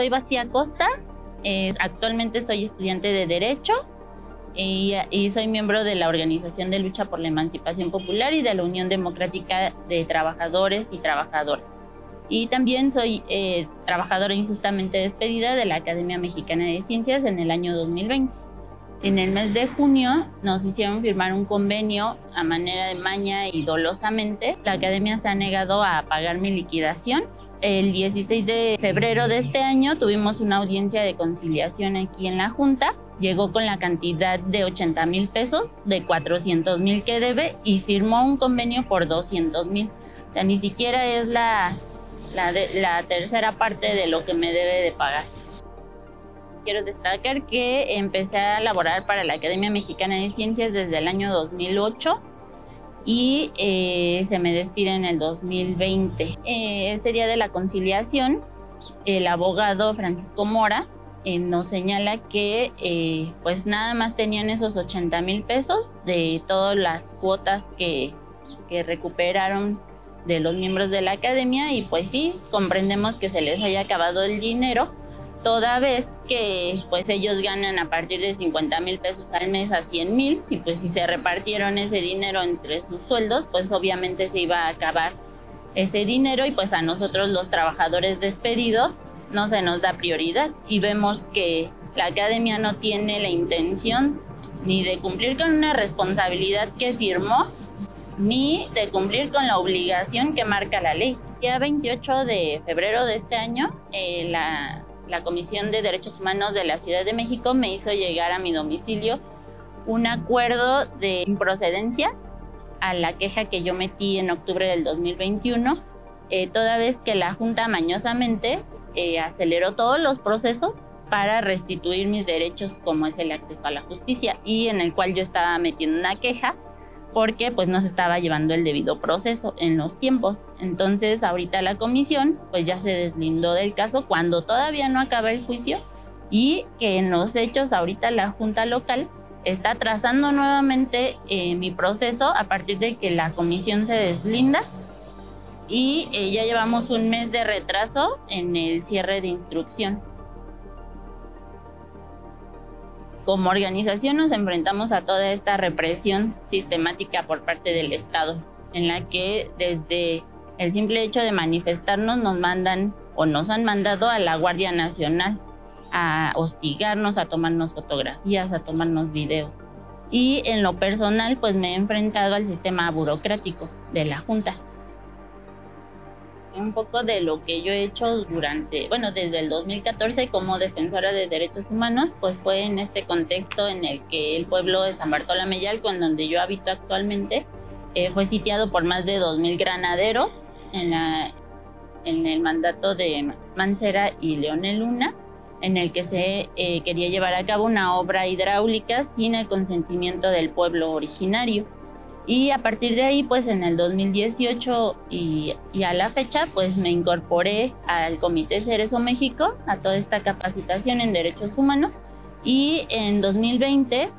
soy Bastía Costa, eh, actualmente soy estudiante de Derecho y, y, soy miembro de la Organización de Lucha por la Emancipación Popular y de la Unión Democrática de Trabajadores y Trabajadoras. Y también soy eh, trabajadora injustamente despedida de la Academia Mexicana de Ciencias en el año 2020. En el mes de junio nos hicieron firmar un convenio a manera de maña y dolosamente. La academia se ha negado a pagar mi liquidación. El 16 de febrero de este año tuvimos una audiencia de conciliación aquí en la Junta. Llegó con la cantidad de 80 mil pesos, de 400 mil que debe y firmó un convenio por 200 mil. O sea, ni siquiera es la, la, la tercera parte de lo que me debe de pagar. Quiero destacar que empecé a laborar para la Academia Mexicana de Ciencias desde el año 2008 y eh, se me despide en el 2020. Eh, ese día de la conciliación, el abogado Francisco Mora eh, nos señala que pues nada más tenían esos 80 mil pesos de todas las cuotas que recuperaron de los miembros de la academia y pues sí, comprendemos que se les haya acabado el dinero toda vez que pues ellos ganan a partir de 50 mil pesos al mes a 100 mil y pues si se repartieron ese dinero entre sus sueldos pues obviamente se iba a acabar ese dinero y pues a nosotros los trabajadores despedidos no se nos da prioridad y vemos que la academia no tiene la intención ni de cumplir con una responsabilidad que firmó ni de cumplir con la obligación que marca la ley. Ya 28 de febrero de este año, eh, la la Comisión de Derechos Humanos de la Ciudad de México me hizo llegar a mi domicilio un acuerdo de improcedencia a la queja que yo metí en octubre del 2021, eh, toda vez que la Junta mañosamente eh, aceleró todos los procesos para restituir mis derechos como es el acceso a la justicia y en el cual yo estaba metiendo una queja porque pues no se estaba llevando el debido proceso en los tiempos. Entonces ahorita la comisión pues ya se deslindó del caso cuando todavía no acaba el juicio y que en los hechos ahorita la Junta Local está trazando nuevamente eh, mi proceso a partir de que la comisión se deslinda y eh, ya llevamos un mes de retraso en el cierre de instrucción. Como organización nos enfrentamos a toda esta represión sistemática por parte del Estado, en la que desde el simple hecho de manifestarnos nos mandan o nos han mandado a la Guardia Nacional a hostigarnos, a tomarnos fotografías, a tomarnos videos. Y en lo personal, pues me he enfrentado al sistema burocrático de la Junta, un poco de lo que yo he hecho durante, bueno, desde el 2014 como defensora de derechos humanos, pues fue en este contexto en el que el pueblo de San Bartolomé Yalco, en donde yo habito actualmente, eh, fue sitiado por más de 2.000 granaderos en, la, en el mandato de Mancera y Leonel Luna, en el que se eh, quería llevar a cabo una obra hidráulica sin el consentimiento del pueblo originario. Y a partir de ahí, pues en el 2018 y, a la fecha, pues me incorporé al Comité Cerezo México, a toda esta capacitación en derechos humanos. Y en 2020,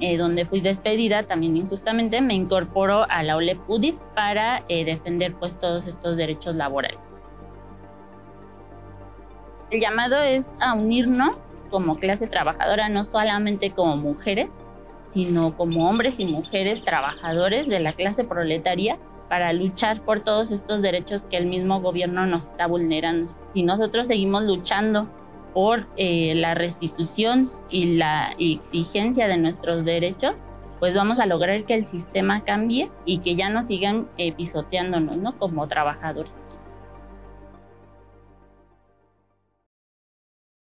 eh, donde fui despedida también injustamente, me incorporó a la OLEP UDIT para eh, defender pues todos estos derechos laborales. El llamado es a unirnos como clase trabajadora, no solamente como mujeres, sino como hombres y mujeres trabajadores de la clase proletaria para luchar por todos estos derechos que el mismo gobierno nos está vulnerando. Si nosotros seguimos luchando por eh, la restitución y la exigencia de nuestros derechos, pues vamos a lograr que el sistema cambie y que ya no sigan eh, pisoteándonos, ¿no? Como trabajadores.